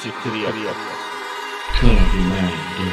知ってるよ。カナビないで。